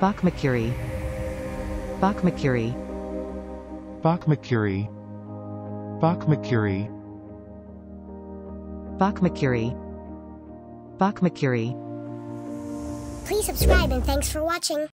Bachmakuri. Bachmakuri. Bachmakuri. Bachmakuri. Bachmakuri. Bachmakuri. Please subscribe and thanks for watching.